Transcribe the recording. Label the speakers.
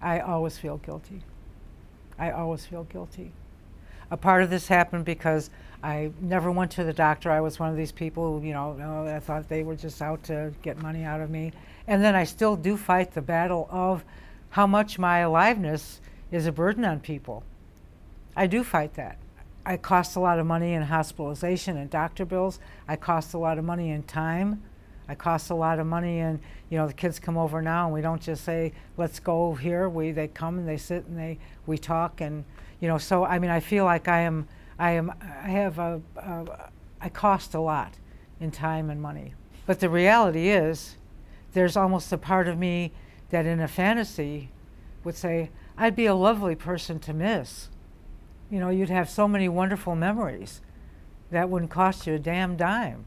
Speaker 1: I always feel guilty. I always feel guilty. A part of this happened because I never went to the doctor. I was one of these people, who, you know, oh, I thought they were just out to get money out of me. And then I still do fight the battle of how much my aliveness is a burden on people. I do fight that. I cost a lot of money in hospitalization and doctor bills. I cost a lot of money in time. I cost a lot of money and you know, the kids come over now and we don't just say, let's go here. We, they come and they sit and they, we talk and, you know, so I mean, I feel like I am, I am, I have a, a I cost a lot in time and money. But the reality is, there's almost a part of me that in a fantasy would say, I'd be a lovely person to miss. You know, you'd have so many wonderful memories that wouldn't cost you a damn dime.